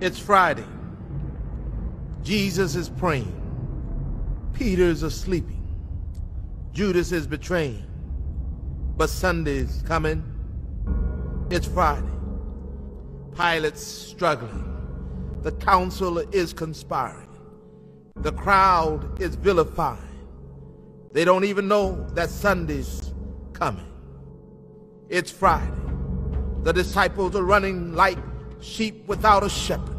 It's Friday. Jesus is praying. Peter's asleep. Judas is betraying. But Sunday's coming. It's Friday. Pilate's struggling. The council is conspiring. The crowd is vilifying. They don't even know that Sunday's coming. It's Friday. The disciples are running like sheep without a shepherd.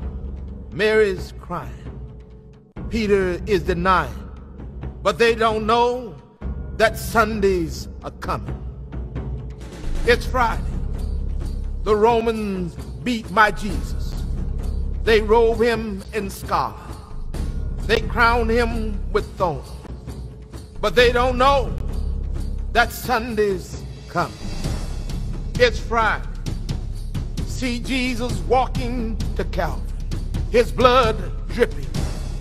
Mary's crying. Peter is denying. But they don't know that Sundays are coming. It's Friday. The Romans beat my Jesus. They robe him in scarlet. They crown him with thorns. But they don't know that Sunday's coming. It's Friday. See Jesus walking to Calvary. His blood dripping.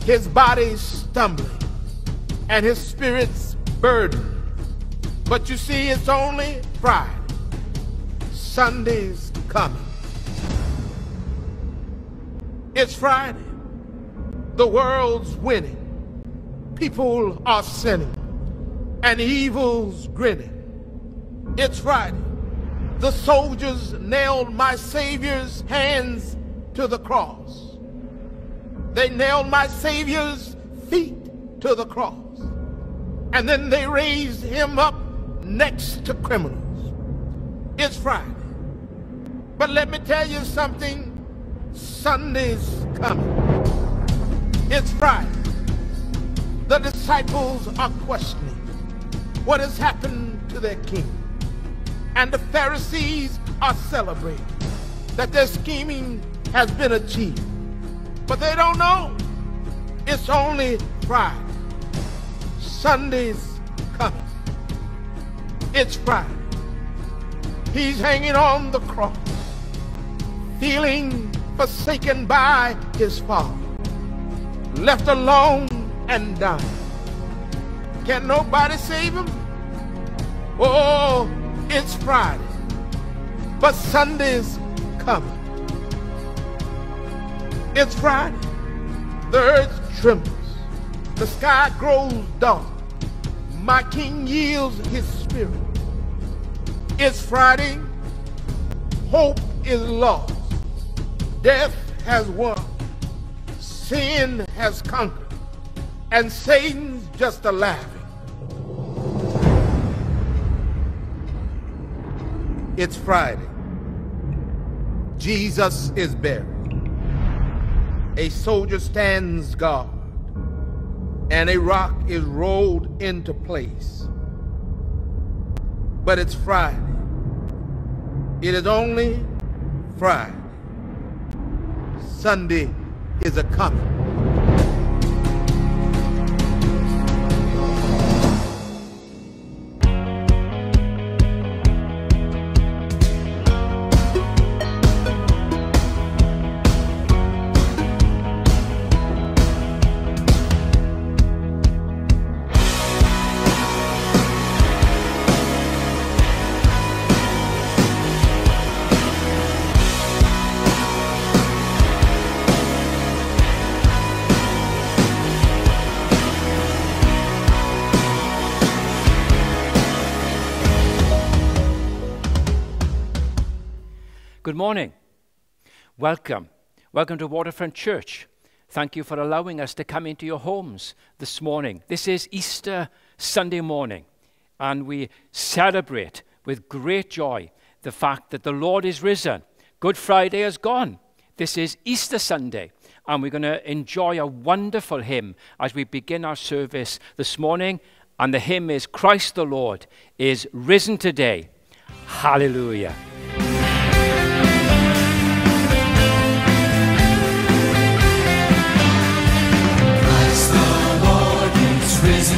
His body stumbling. And his spirit's burdened. But you see, it's only Friday. Sunday's coming. It's Friday. The world's winning. People are sinning. And evil's grinning. It's Friday. The soldiers nailed my Savior's hands to the cross. They nailed my Savior's feet to the cross. And then they raised him up next to criminals. It's Friday. But let me tell you something. Sunday's coming. It's Friday. The disciples are questioning what has happened to their king. And the Pharisees are celebrating that their scheming has been achieved. But they don't know it's only Friday. Sunday's coming. It's Friday. He's hanging on the cross, feeling forsaken by his father, left alone and dying. Can nobody save him? Oh, it's Friday, but Sunday's coming. It's Friday. The earth trembles. The sky grows dark. My king yields his spirit. It's Friday. Hope is lost. Death has won. Sin has conquered. And Satan's just a laughing. It's Friday. Jesus is buried. A soldier stands guard, and a rock is rolled into place. But it's Friday. It is only Friday. Sunday is a coming. Morning. Welcome. Welcome to Waterfront Church. Thank you for allowing us to come into your homes this morning. This is Easter Sunday morning, and we celebrate with great joy the fact that the Lord is risen. Good Friday is gone. This is Easter Sunday, and we're going to enjoy a wonderful hymn as we begin our service this morning. And the hymn is Christ the Lord is risen today. Hallelujah. Lord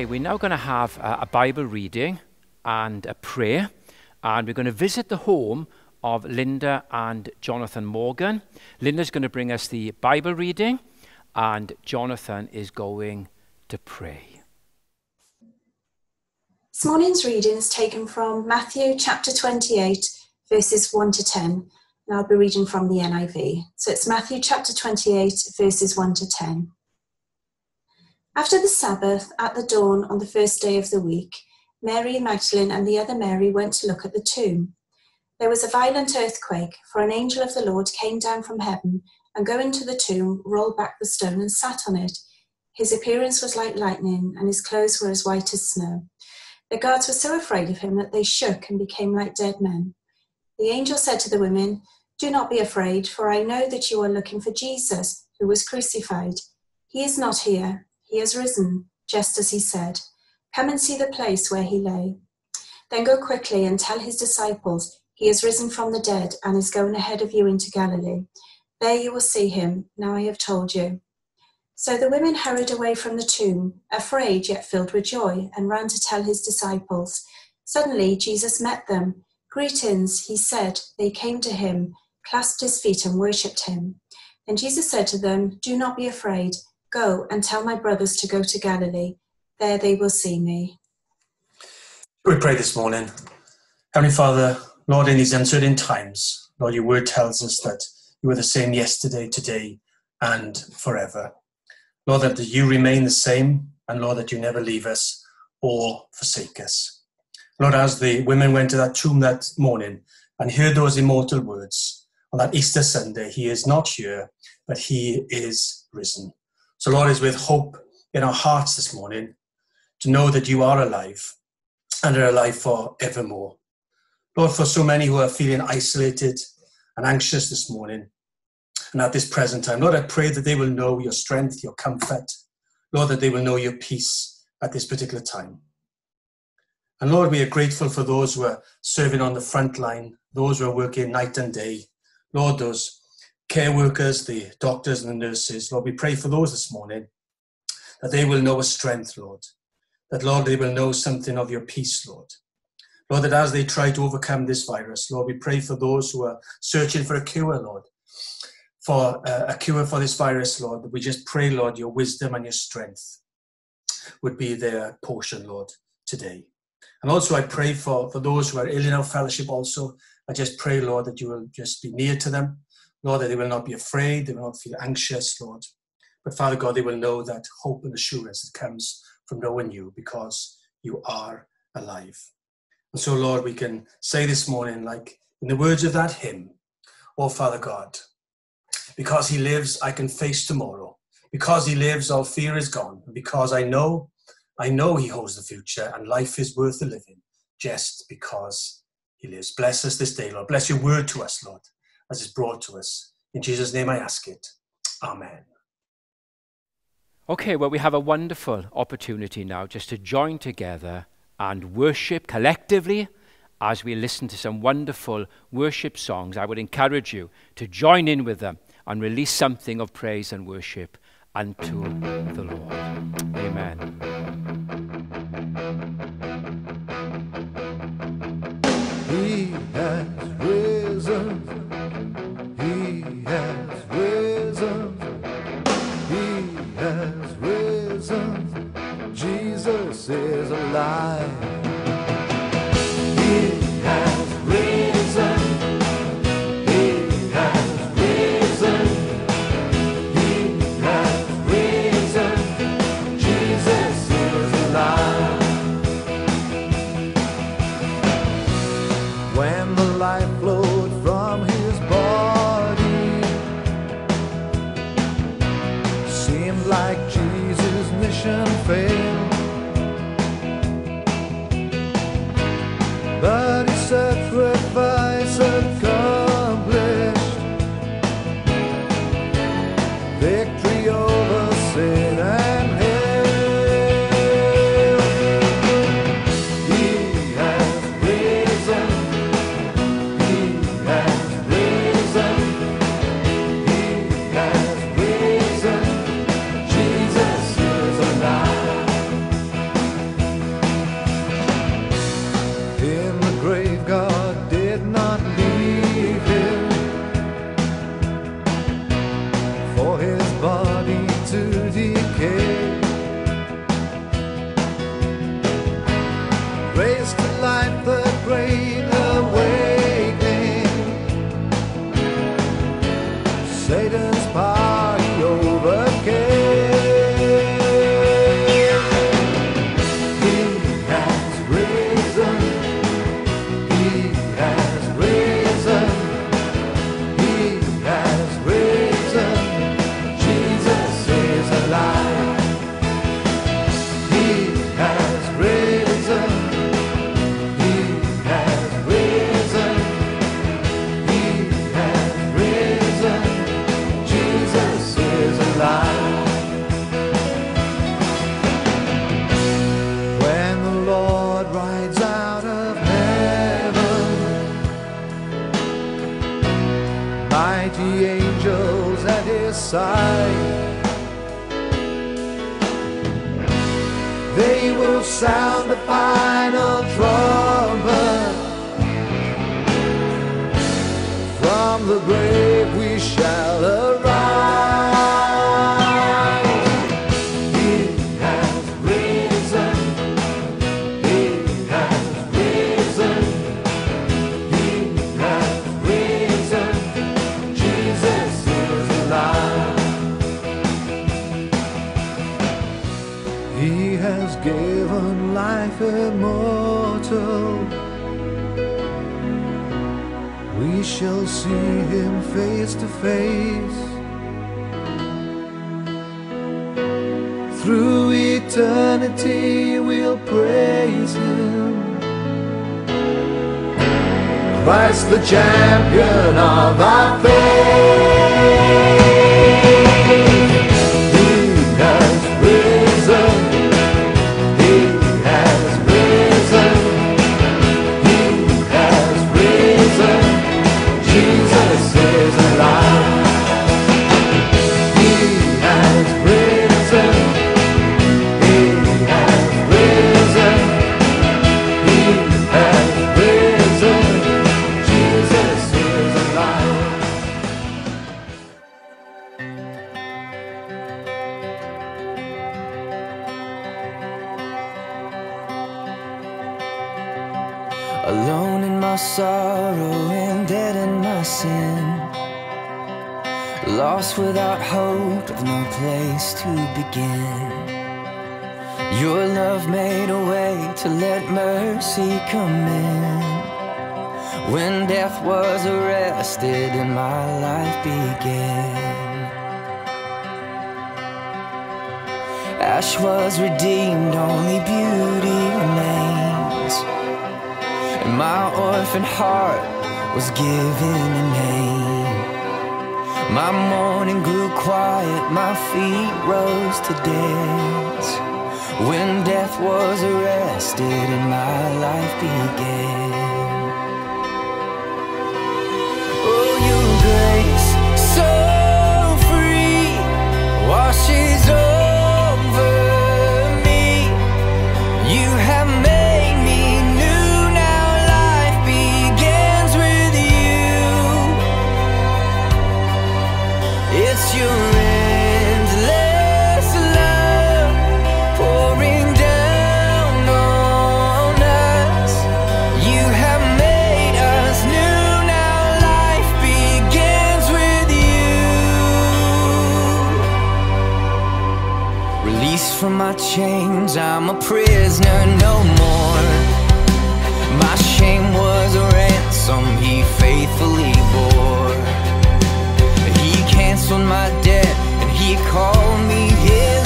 Okay, we're now going to have a, Bible reading and a prayer, and we're going to visit the home of Linda and Jonathan Morgan. Linda's going to bring us the Bible reading, and Jonathan is going to pray. This morning's reading is taken from Matthew chapter 28, verses 1 to 10, and I'll be reading from the NIV. So it's Matthew chapter 28, verses 1 to 10. After the Sabbath, at the dawn on the first day of the week, Mary Magdalene and the other Mary went to look at the tomb. There was a violent earthquake, for an angel of the Lord came down from heaven and going to the tomb, rolled back the stone and sat on it. His appearance was like lightning, and his clothes were as white as snow. The guards were so afraid of him that they shook and became like dead men. The angel said to the women, Do not be afraid, for I know that you are looking for Jesus, who was crucified. He is not here he has risen, just as he said. Come and see the place where he lay. Then go quickly and tell his disciples, He has risen from the dead and is going ahead of you into Galilee. There you will see him. Now I have told you. So the women hurried away from the tomb, afraid yet filled with joy, and ran to tell his disciples. Suddenly Jesus met them. Greetings, he said. They came to him, clasped his feet, and worshipped him. And Jesus said to them, Do not be afraid. Go and tell my brothers to go to Galilee. There they will see me. We pray this morning. Heavenly Father, Lord, in these uncertain times, Lord, your word tells us that you are the same yesterday, today, and forever. Lord, that you remain the same, and Lord, that you never leave us or forsake us. Lord, as the women went to that tomb that morning and heard those immortal words on that Easter Sunday, He is not here, but He is risen. So, Lord, is with hope in our hearts this morning to know that you are alive and are alive for evermore. Lord, for so many who are feeling isolated and anxious this morning and at this present time, Lord, I pray that they will know your strength, your comfort. Lord, that they will know your peace at this particular time. And Lord, we are grateful for those who are serving on the front line, those who are working night and day. Lord, those care workers, the doctors and the nurses. Lord, we pray for those this morning that they will know a strength, Lord. That, Lord, they will know something of your peace, Lord. Lord, that as they try to overcome this virus, Lord, we pray for those who are searching for a cure, Lord, for uh, a cure for this virus, Lord. We just pray, Lord, your wisdom and your strength would be their portion, Lord, today. And also, I pray for, for those who are ill in our fellowship also. I just pray, Lord, that you will just be near to them, Lord, that they will not be afraid, they will not feel anxious, Lord. But Father God, they will know that hope and assurance that comes from knowing you because you are alive. And so, Lord, we can say this morning, like in the words of that hymn, Oh, Father God, because He lives, I can face tomorrow. Because He lives, all fear is gone. Because I know, I know He holds the future and life is worth the living just because He lives. Bless us this day, Lord. Bless your word to us, Lord as is brought to us. In Jesus' name I ask it. Amen. Okay, well, we have a wonderful opportunity now just to join together and worship collectively as we listen to some wonderful worship songs. I would encourage you to join in with them and release something of praise and worship unto the Lord. Amen. He has alive. so. We shall see him face to face through eternity. We'll praise him, Christ the champion of our faith. to let mercy come in when death was arrested and my life began. Ash was redeemed, only beauty remains. And my orphan heart was given a name. My morning grew quiet, my feet rose to dance. When death was arrested and my life began. my chains, I'm a prisoner no more. My shame was a ransom he faithfully bore. He canceled my debt and he called me his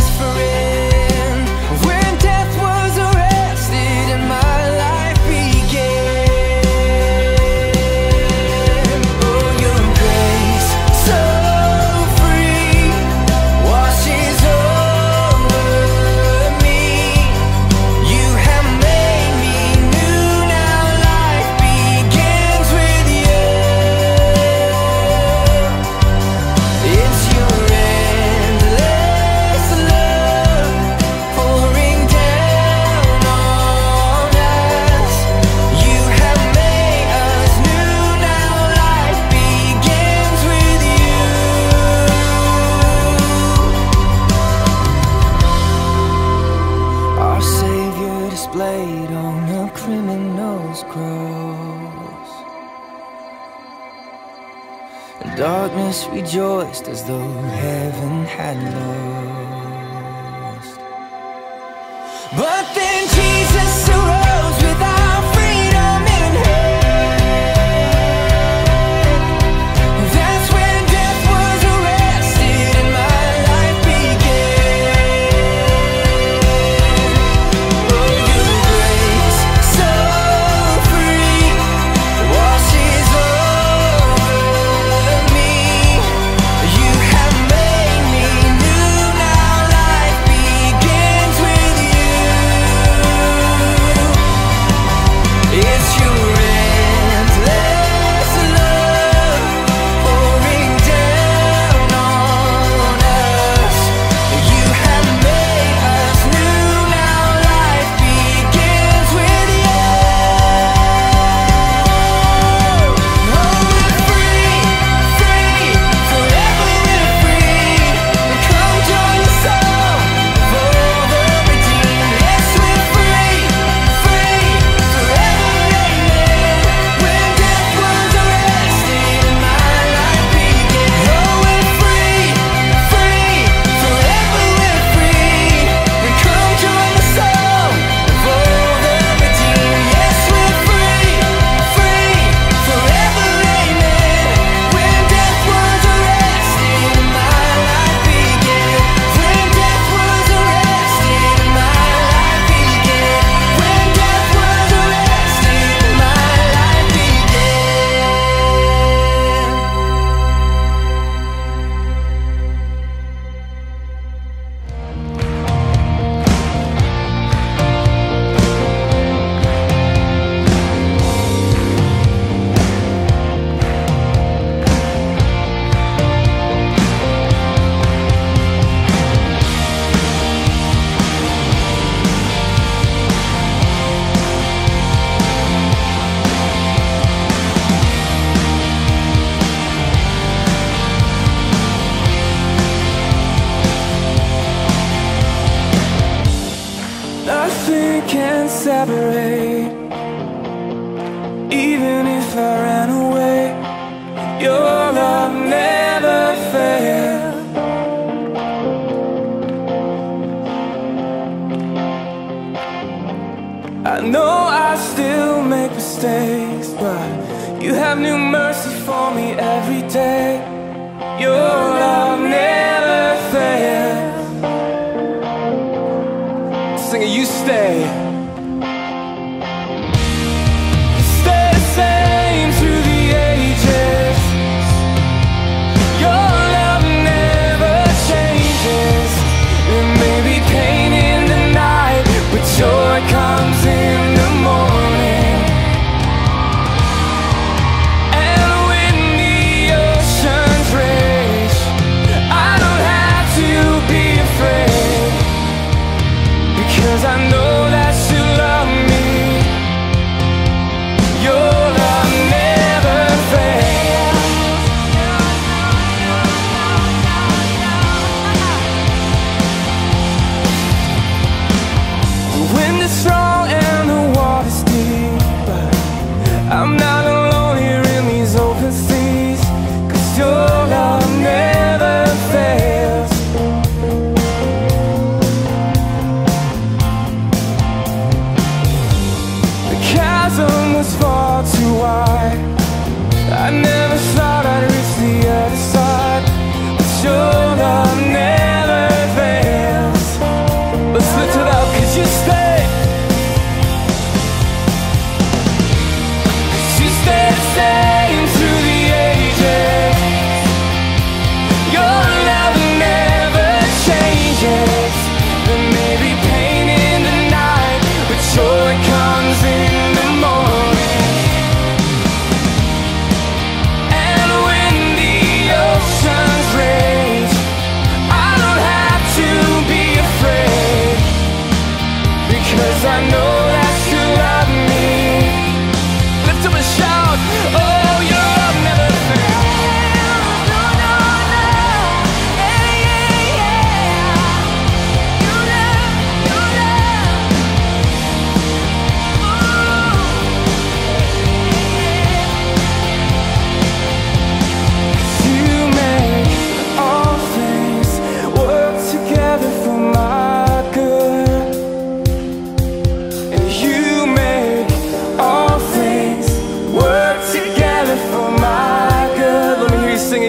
darkness rejoiced as though heaven had lost. But then Jesus.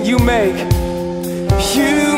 you make. You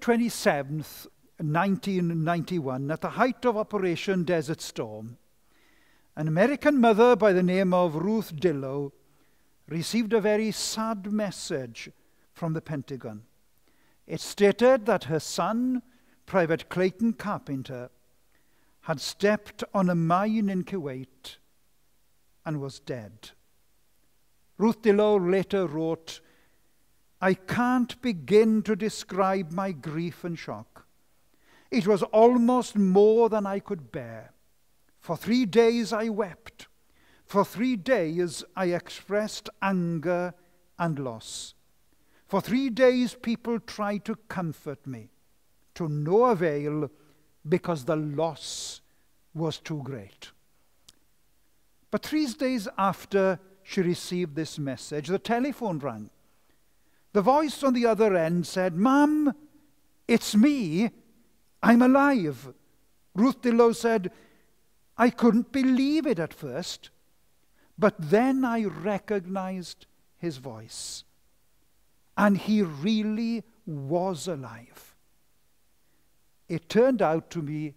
27th, 1991, at the height of Operation Desert Storm, an American mother by the name of Ruth Dillow received a very sad message from the Pentagon. It stated that her son, Private Clayton Carpenter, had stepped on a mine in Kuwait and was dead. Ruth Dillow later wrote, I can't begin to describe my grief and shock. It was almost more than I could bear. For three days I wept. For three days I expressed anger and loss. For three days people tried to comfort me, to no avail, because the loss was too great. But three days after she received this message, the telephone rang. The voice on the other end said, Mum, it's me. I'm alive. Ruth Dillow said, I couldn't believe it at first, but then I recognized his voice. And he really was alive. It turned out to me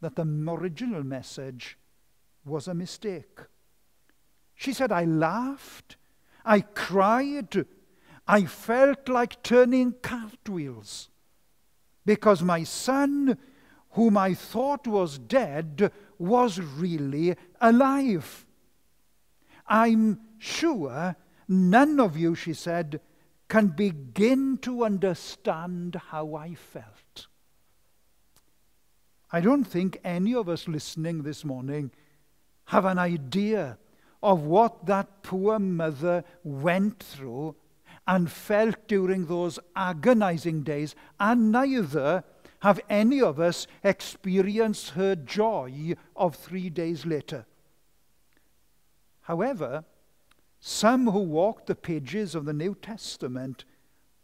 that the original message was a mistake. She said, I laughed, I cried, I felt like turning cartwheels because my son, whom I thought was dead, was really alive. I'm sure none of you, she said, can begin to understand how I felt. I don't think any of us listening this morning have an idea of what that poor mother went through and felt during those agonizing days, and neither have any of us experienced her joy of three days later. However, some who walked the pages of the New Testament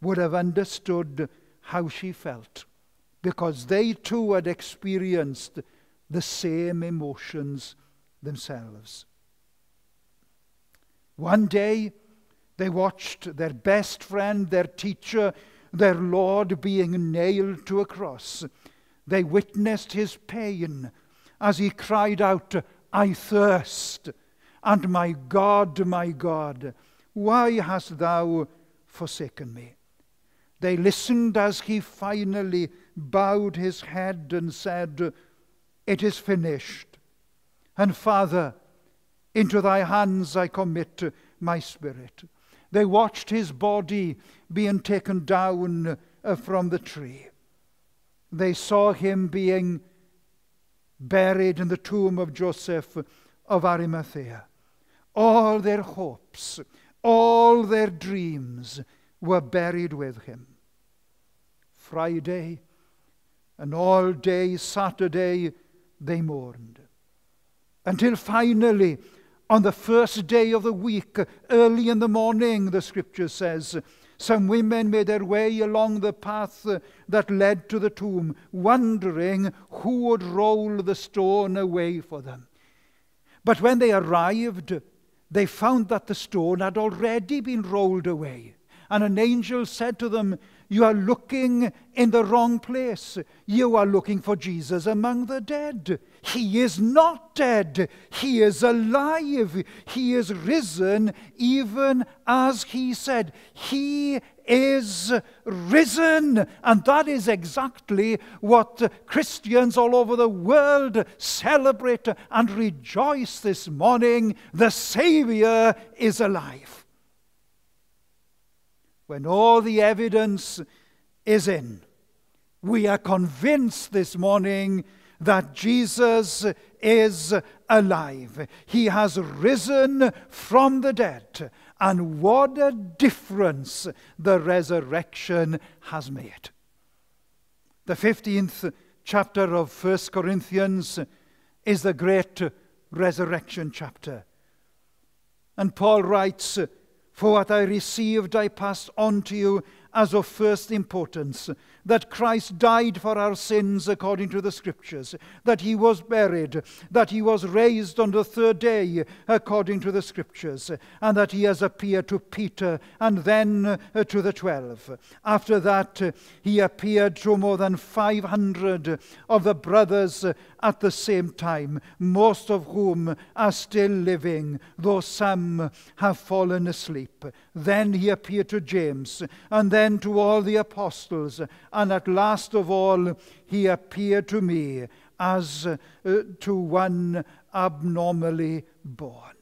would have understood how she felt because they too had experienced the same emotions themselves. One day, they watched their best friend, their teacher, their Lord being nailed to a cross. They witnessed his pain as he cried out, I thirst. And my God, my God, why hast thou forsaken me? They listened as he finally bowed his head and said, It is finished. And Father, into thy hands I commit my spirit. They watched his body being taken down uh, from the tree. They saw him being buried in the tomb of Joseph of Arimathea. All their hopes, all their dreams were buried with him. Friday and all day Saturday they mourned. Until finally, on the first day of the week, early in the morning, the scripture says, some women made their way along the path that led to the tomb, wondering who would roll the stone away for them. But when they arrived, they found that the stone had already been rolled away. And an angel said to them, You are looking in the wrong place. You are looking for Jesus among the dead. He is not dead. He is alive. He is risen, even as he said. He is risen. And that is exactly what Christians all over the world celebrate and rejoice this morning. The Savior is alive when all the evidence is in. We are convinced this morning that Jesus is alive. He has risen from the dead, And what a difference the resurrection has made. The 15th chapter of 1 Corinthians is the great resurrection chapter. And Paul writes, For what I received I passed on to you as of first importance that Christ died for our sins according to the Scriptures, that he was buried, that he was raised on the third day according to the Scriptures, and that he has appeared to Peter and then uh, to the twelve. After that, uh, he appeared to more than 500 of the brothers uh, at the same time, most of whom are still living, though some have fallen asleep. Then he appeared to James, and then to all the apostles and at last of all, he appeared to me as uh, to one abnormally born.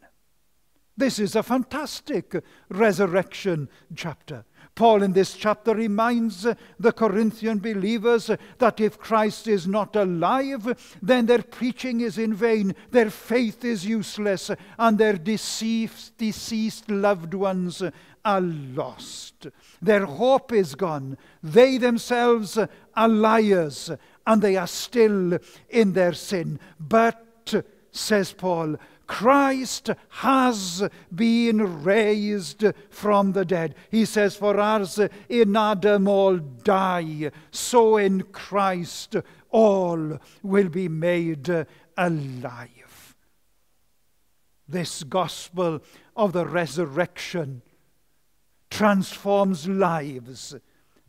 This is a fantastic resurrection chapter. Paul in this chapter reminds the Corinthian believers that if Christ is not alive, then their preaching is in vain, their faith is useless, and their deceased, deceased loved ones are lost. Their hope is gone. They themselves are liars, and they are still in their sin. But, says Paul, Christ has been raised from the dead. He says, For as in Adam all die, so in Christ all will be made alive. This gospel of the resurrection transforms lives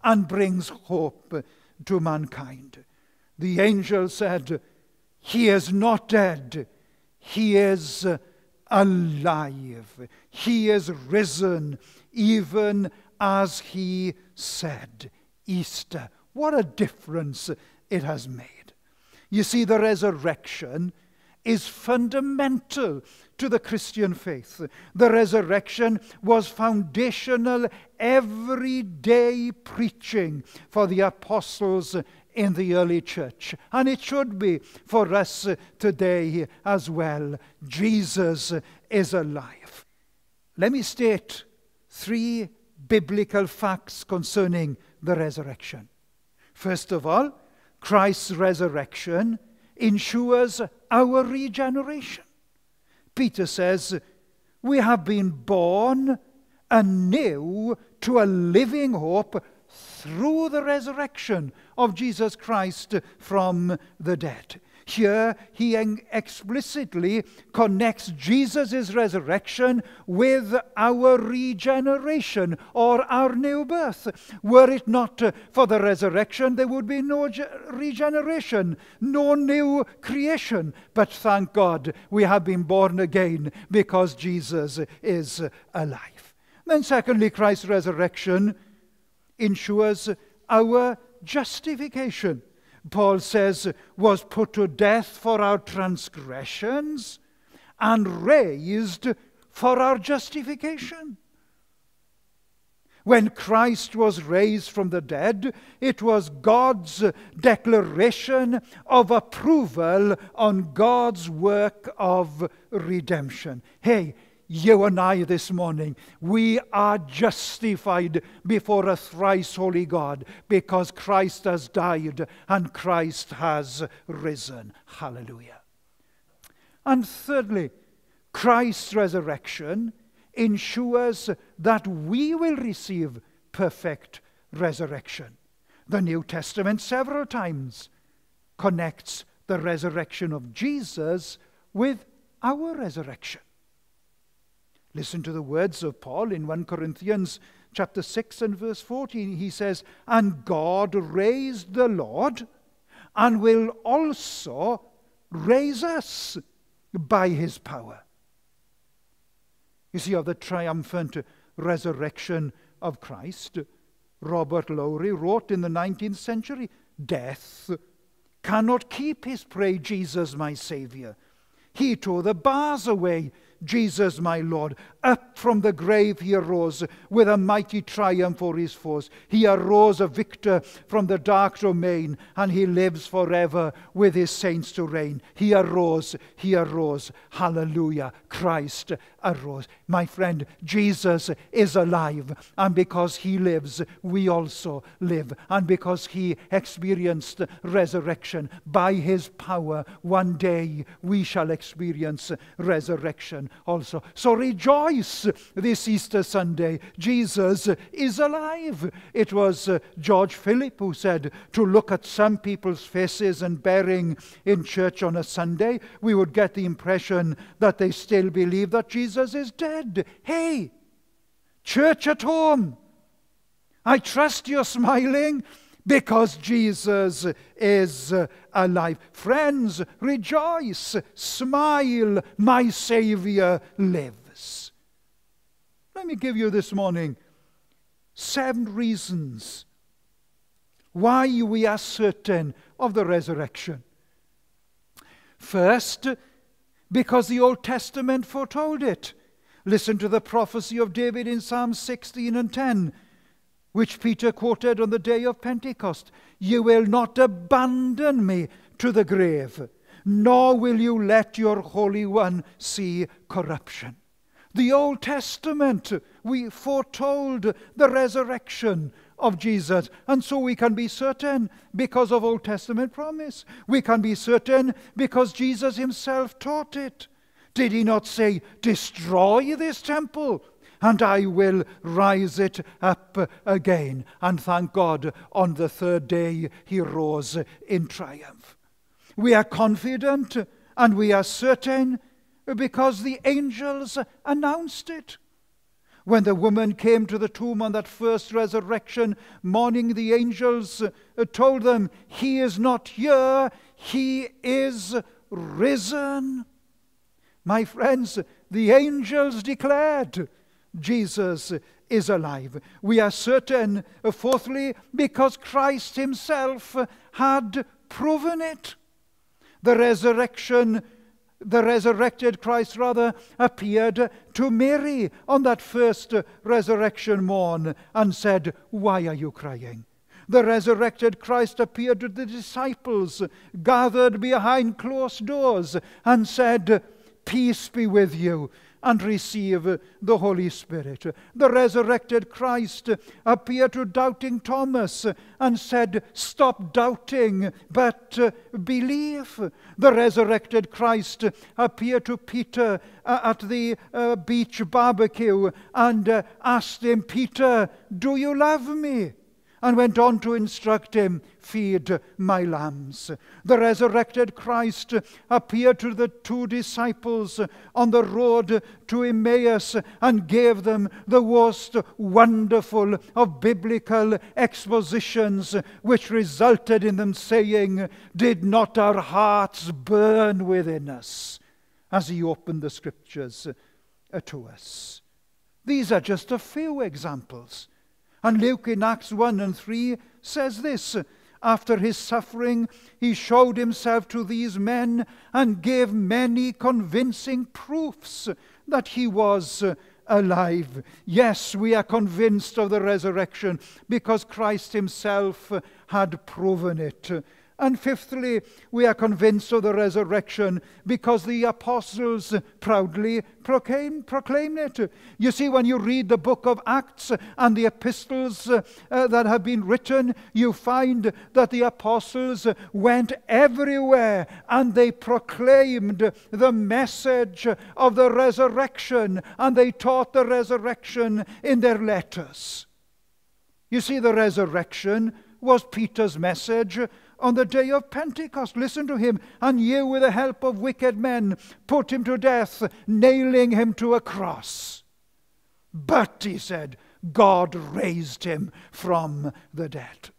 and brings hope to mankind. The angel said, He is not dead he is alive. He is risen, even as he said. Easter. What a difference it has made. You see, the resurrection is fundamental to the Christian faith. The resurrection was foundational, everyday preaching for the apostles in the early church. And it should be for us today as well. Jesus is alive. Let me state three biblical facts concerning the resurrection. First of all, Christ's resurrection ensures our regeneration. Peter says, We have been born anew to a living hope through the resurrection of Jesus Christ from the dead. Here, he explicitly connects Jesus' resurrection with our regeneration or our new birth. Were it not for the resurrection, there would be no regeneration, no new creation. But thank God we have been born again because Jesus is alive. Then, secondly, Christ's resurrection ensures our justification. Paul says, was put to death for our transgressions and raised for our justification. When Christ was raised from the dead, it was God's declaration of approval on God's work of redemption. Hey, you and I this morning, we are justified before a thrice holy God because Christ has died and Christ has risen. Hallelujah. And thirdly, Christ's resurrection ensures that we will receive perfect resurrection. The New Testament several times connects the resurrection of Jesus with our resurrection. Listen to the words of Paul in 1 Corinthians chapter 6 and verse 14. He says, And God raised the Lord and will also raise us by his power. You see, of the triumphant resurrection of Christ, Robert Lowry wrote in the 19th century Death cannot keep his prey, Jesus, my Saviour. He tore the bars away Jesus my Lord. Up from the grave he arose with a mighty triumph for his foes. He arose a victor from the dark domain, and he lives forever with his saints to reign. He arose, he arose. Hallelujah. Christ arose. My friend, Jesus is alive, and because he lives, we also live. And because he experienced resurrection, by his power, one day we shall experience resurrection also. So rejoice this Easter Sunday. Jesus is alive. It was uh, George Philip who said to look at some people's faces and bearing in church on a Sunday, we would get the impression that they still believe that Jesus is dead. Hey, church at home. I trust you're smiling because Jesus is alive. Friends, rejoice, smile, my Savior lives. Let me give you this morning seven reasons why we are certain of the resurrection. First, because the Old Testament foretold it. Listen to the prophecy of David in Psalm 16 and 10 which Peter quoted on the day of Pentecost You will not abandon me to the grave, nor will you let your Holy One see corruption. The Old Testament, we foretold the resurrection of Jesus. And so we can be certain because of Old Testament promise. We can be certain because Jesus himself taught it. Did he not say, Destroy this temple? And I will rise it up again. And thank God, on the third day he rose in triumph. We are confident and we are certain because the angels announced it. When the woman came to the tomb on that first resurrection morning, the angels told them, He is not here, He is risen. My friends, the angels declared Jesus is alive. We are certain, fourthly, because Christ Himself had proven it. The resurrection, the resurrected Christ rather, appeared to Mary on that first resurrection morn and said, Why are you crying? The resurrected Christ appeared to the disciples gathered behind closed doors and said, Peace be with you and receive the Holy Spirit. The resurrected Christ appeared to doubting Thomas and said, Stop doubting, but believe. The resurrected Christ appeared to Peter uh, at the uh, beach barbecue and uh, asked him, Peter, do you love me? And went on to instruct him, Feed my lambs. The resurrected Christ appeared to the two disciples on the road to Emmaus and gave them the most wonderful of biblical expositions, which resulted in them saying, Did not our hearts burn within us? as he opened the scriptures to us. These are just a few examples. And Luke in Acts 1 and 3 says this After his suffering, he showed himself to these men and gave many convincing proofs that he was uh, alive. Yes, we are convinced of the resurrection because Christ himself had proven it. And fifthly, we are convinced of the resurrection because the apostles proudly proclaim, proclaim it. You see, when you read the book of Acts and the epistles uh, that have been written, you find that the apostles went everywhere and they proclaimed the message of the resurrection and they taught the resurrection in their letters. You see, the resurrection was Peter's message on the day of Pentecost. Listen to him. And you, with the help of wicked men, put him to death, nailing him to a cross. But, he said, God raised him from the dead.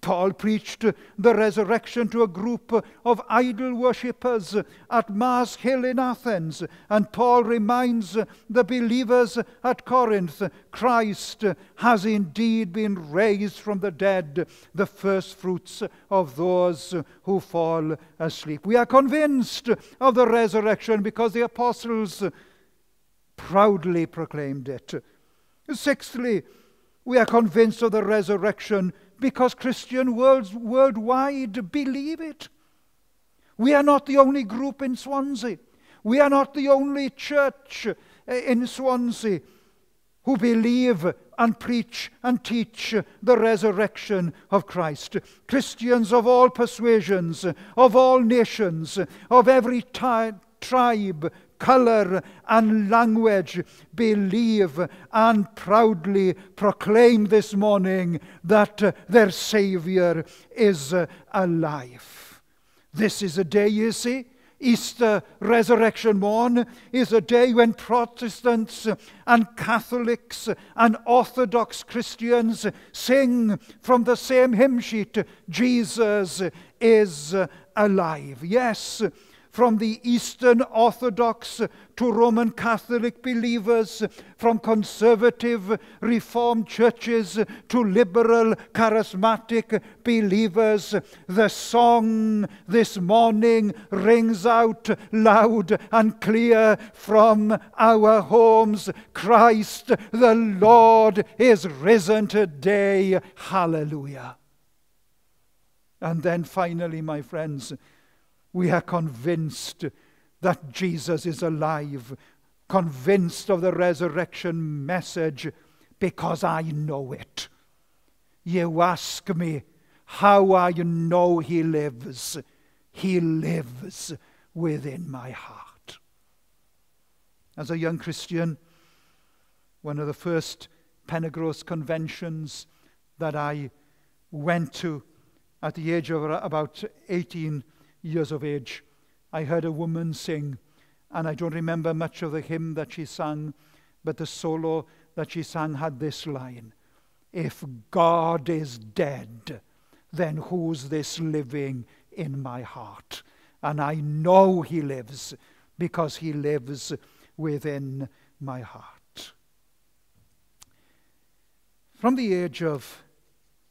Paul preached the resurrection to a group of idol worshippers at Mars Hill in Athens. And Paul reminds the believers at Corinth Christ has indeed been raised from the dead, the first fruits of those who fall asleep. We are convinced of the resurrection because the apostles proudly proclaimed it. Sixthly, we are convinced of the resurrection because Christian worlds worldwide believe it. We are not the only group in Swansea. We are not the only church eh, in Swansea who believe and preach and teach the resurrection of Christ. Christians of all persuasions, of all nations, of every tribe, colour, and language believe and proudly proclaim this morning that their Saviour is alive. This is a day, you see, Easter resurrection morn is a day when Protestants and Catholics and Orthodox Christians sing from the same hymn sheet Jesus is alive. Yes, from the Eastern Orthodox to Roman Catholic believers, from conservative Reformed churches to liberal charismatic believers. The song this morning rings out loud and clear from our homes Christ the Lord is risen today. Hallelujah. And then finally, my friends, we are convinced that Jesus is alive, convinced of the resurrection message because I know it. You ask me how I know He lives. He lives within my heart. As a young Christian, one of the first Pentecost conventions that I went to at the age of about 18 years of age, I heard a woman sing, and I don't remember much of the hymn that she sang, but the solo that she sang had this line If God is dead, then who's this living in my heart? And I know He lives because He lives within my heart. From the age of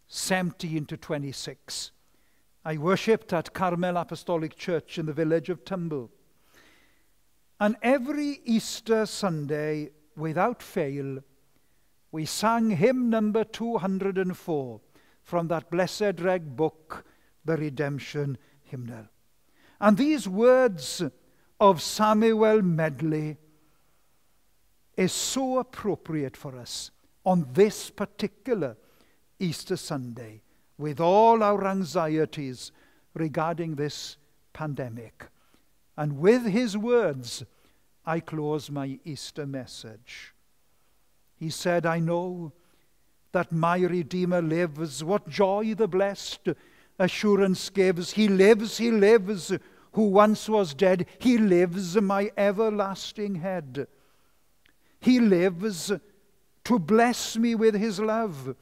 17 to 26, I worshipped at Carmel Apostolic Church in the village of Tumble. And every Easter Sunday, without fail, we sang hymn number 204 from that blessed reg book, the Redemption Hymnal. And these words of Samuel Medley is so appropriate for us on this particular Easter Sunday with all our anxieties regarding this pandemic. And with his words, I close my Easter message. He said, I know that my Redeemer lives. What joy the blessed assurance gives. He lives, he lives, who once was dead. He lives, my everlasting head. He lives to bless me with his love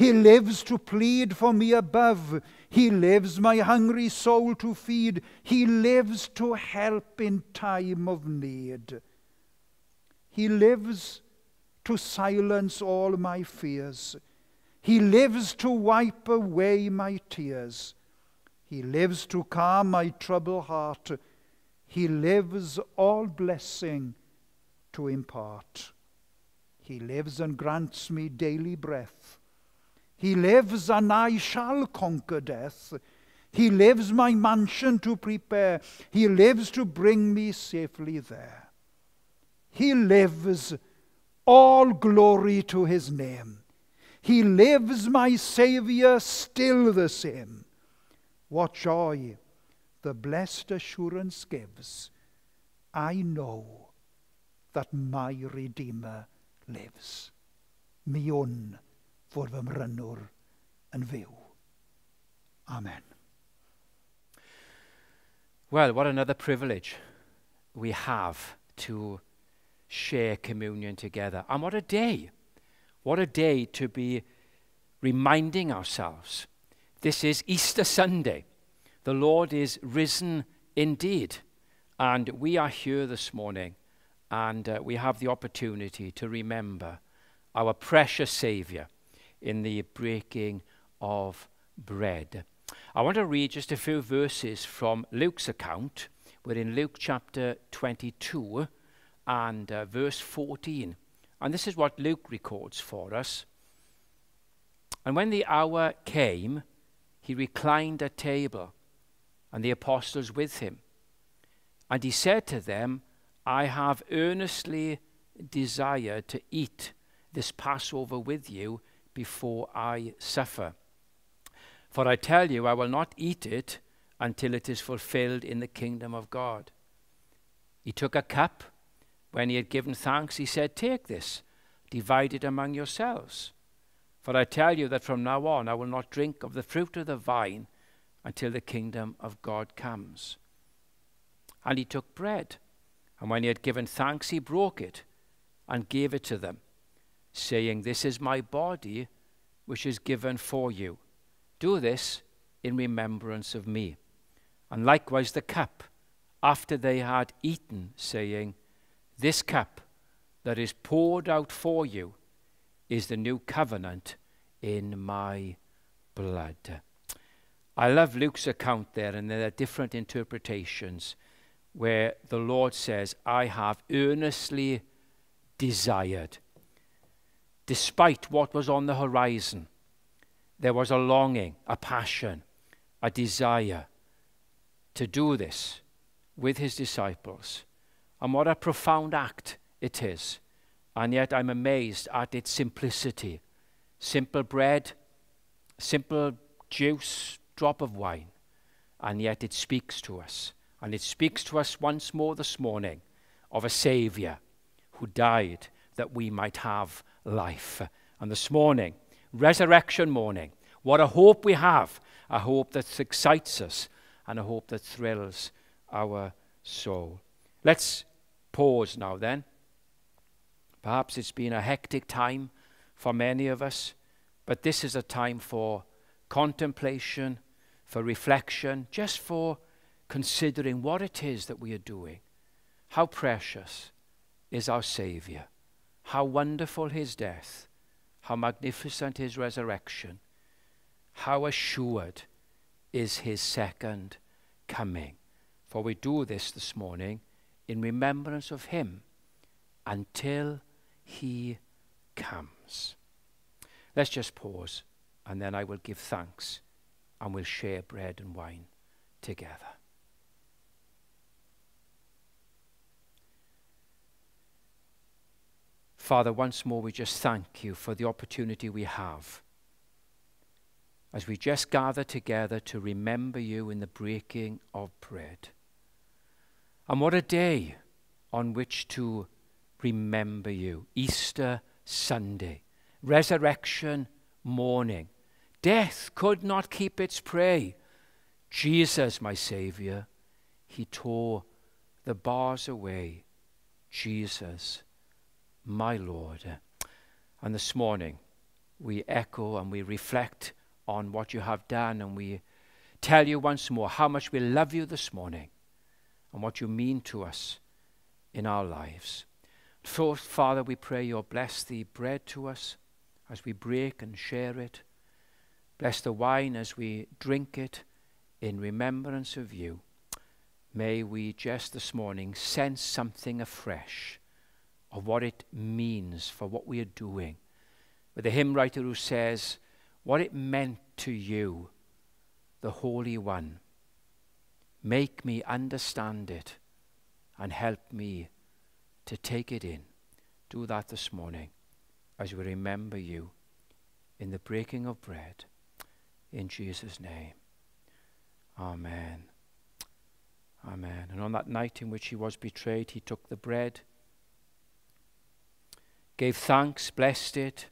he lives to plead for me above. He lives my hungry soul to feed. He lives to help in time of need. He lives to silence all my fears. He lives to wipe away my tears. He lives to calm my troubled heart. He lives all blessing to impart. He lives and grants me daily breath. He lives, and I shall conquer death. He lives my mansion to prepare. He lives to bring me safely there. He lives, all glory to his name. He lives, my Saviour, still the same. What joy the blessed assurance gives. I know that my Redeemer lives. Mi fod fy mrynwr yn fyw. Amen. Well, what another privilege we have to share communion together. And what a day! What a day to be reminding ourselves this is Easter Sunday. The Lord is risen indeed. And we are here this morning and uh, we have the opportunity to remember our precious Saviour in the breaking of bread. I want to read just a few verses from Luke's account. We're in Luke chapter 22, and uh, verse 14. And this is what Luke records for us. And when the hour came, he reclined at table, and the apostles with him. And he said to them, I have earnestly desired to eat this Passover with you before I suffer. For I tell you, I will not eat it until it is fulfilled in the kingdom of God. He took a cup. When he had given thanks, he said, Take this, divide it among yourselves. For I tell you that from now on I will not drink of the fruit of the vine until the kingdom of God comes. And he took bread, and when he had given thanks, he broke it and gave it to them, saying, This is my body, which is given for you. Do this in remembrance of me. And likewise the cup, after they had eaten, saying, This cup that is poured out for you is the new covenant in my blood. I love Luke's account there, and there are different interpretations where the Lord says, I have earnestly desired. Despite what was on the horizon, there was a longing, a passion, a desire to do this with his disciples. And what a profound act it is. And yet I'm amazed at its simplicity. Simple bread, simple juice, drop of wine. And yet it speaks to us. And it speaks to us once more this morning of a Savior who died that we might have life. And this morning, resurrection morning, what a hope we have, a hope that excites us and a hope that thrills our soul. Let's pause now then. Perhaps it's been a hectic time for many of us, but this is a time for contemplation, for reflection, just for considering what it is that we are doing. How precious is our Savior. How wonderful his death. How magnificent his resurrection. How assured is his second coming. For we do this this morning in remembrance of him until he comes. Let's just pause and then I will give thanks and we'll share bread and wine together. Father, once more we just thank you for the opportunity we have as we just gather together to remember you in the breaking of bread. And what a day on which to remember you. Easter Sunday, resurrection morning. Death could not keep its prey. Jesus, my Savior, he tore the bars away. Jesus my Lord. And this morning, we echo and we reflect on what you have done, and we tell you once more how much we love you this morning and what you mean to us in our lives. First, Father, we pray you'll bless the bread to us as we break and share it. Bless the wine as we drink it in remembrance of you. May we just this morning sense something afresh of what it means for what we are doing. With the hymn writer who says, What it meant to you, the Holy One. Make me understand it and help me to take it in. Do that this morning as we remember you in the breaking of bread. In Jesus' name. Amen. Amen. And on that night in which he was betrayed, he took the bread gave thanks, blessed it,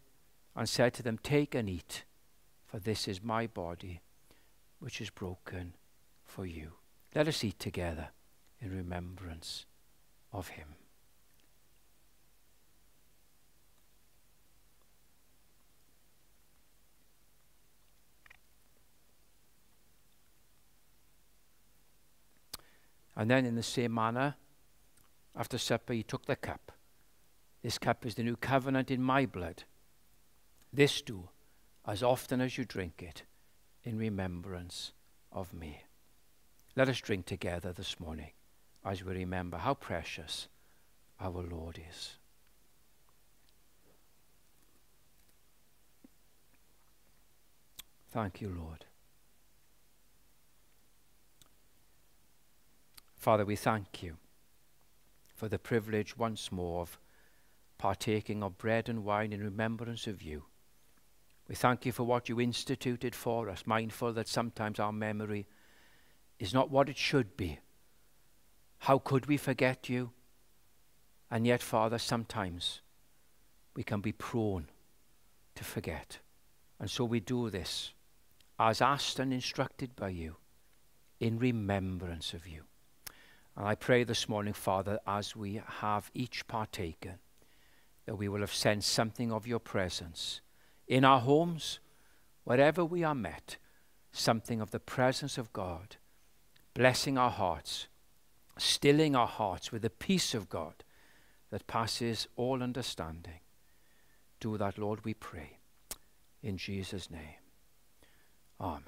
and said to them, Take and eat, for this is my body, which is broken for you. Let us eat together in remembrance of him. And then, in the same manner, after supper, he took the cup this cup is the new covenant in my blood. This do as often as you drink it in remembrance of me. Let us drink together this morning as we remember how precious our Lord is. Thank you, Lord. Father, we thank you for the privilege once more of partaking of bread and wine in remembrance of you. We thank you for what you instituted for us, mindful that sometimes our memory is not what it should be. How could we forget you? And yet, Father, sometimes we can be prone to forget. And so we do this as asked and instructed by you in remembrance of you. And I pray this morning, Father, as we have each partaken, that we will have sensed something of your presence in our homes, wherever we are met, something of the presence of God, blessing our hearts, stilling our hearts with the peace of God that passes all understanding. Do that, Lord, we pray. In Jesus' name. Amen.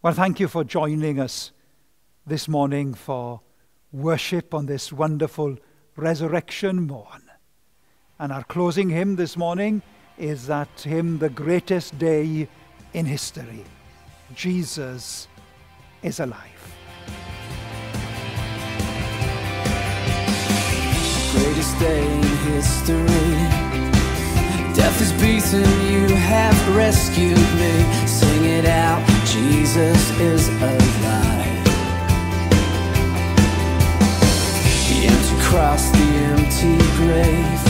Well, thank you for joining us this morning for worship on this wonderful resurrection morn. And our closing hymn this morning is that hymn, The Greatest Day in History. Jesus is alive. Greatest day in history. Death is beaten, you have rescued me. Sing it out, Jesus is alive. The empty cross, the empty grave.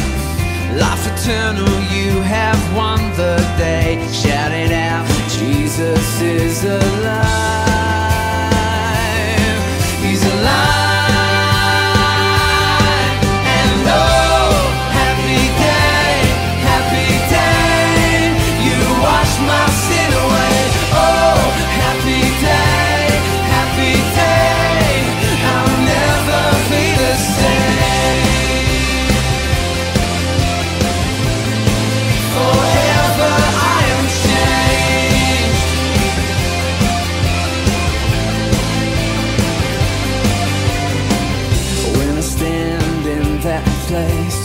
Life eternal, you have won the day. Shout it out, Jesus is alive. He's alive. Place,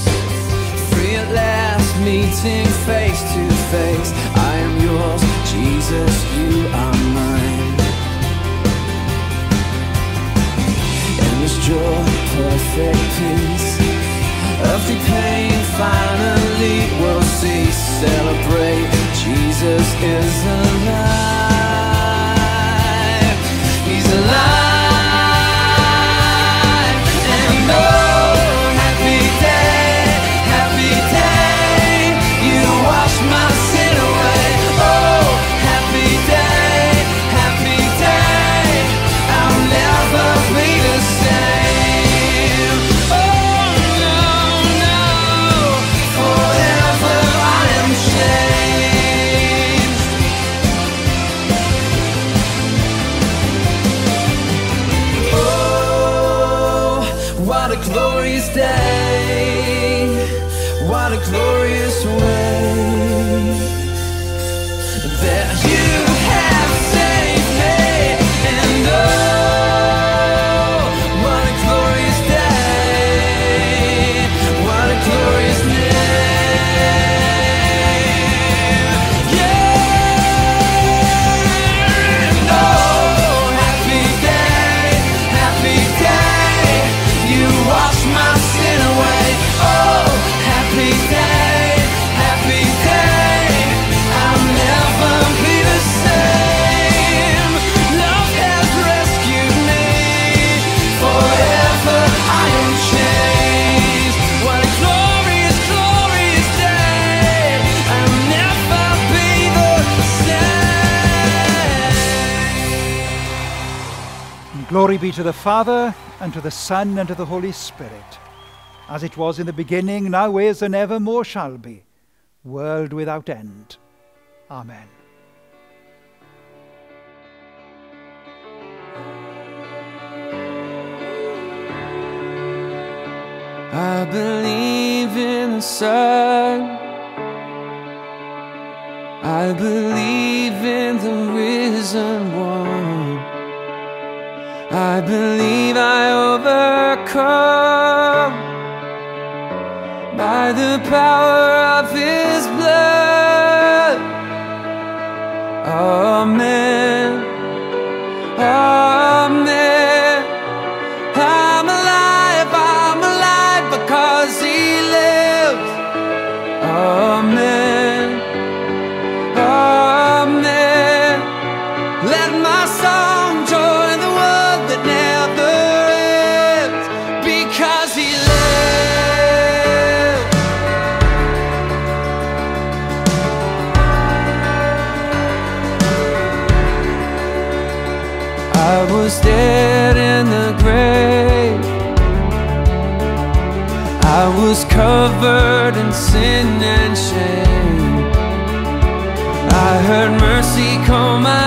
free at last, meeting face to face. I am yours, Jesus, you are mine. Endless joy, perfect peace. Earthly pain finally will cease. Celebrate, Jesus is alive. He's alive. Be to the Father, and to the Son, and to the Holy Spirit, as it was in the beginning, now is, and evermore shall be, world without end. Amen. I believe in the Son. I believe in the risen one. I believe I overcome by the power of His blood. Amen. Amen. sin and shame. I heard mercy call my